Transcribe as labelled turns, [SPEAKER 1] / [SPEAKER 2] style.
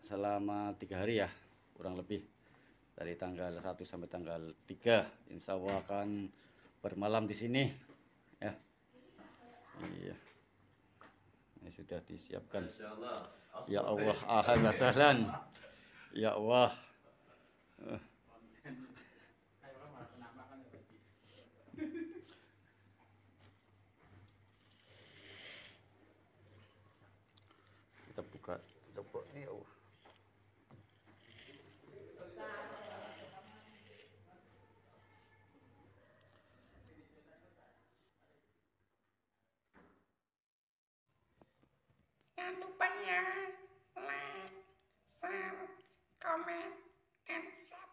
[SPEAKER 1] selama tiga hari ya kurang lebih. Dari tanggal 1 sampai tanggal 3 insya Allah akan bermalam di sini ya. Iya. Ini sudah disiapkan.
[SPEAKER 2] Ya Allah ahad sahlan.
[SPEAKER 1] Ya Allah. Kita buka kita ini ya Allah. and seven.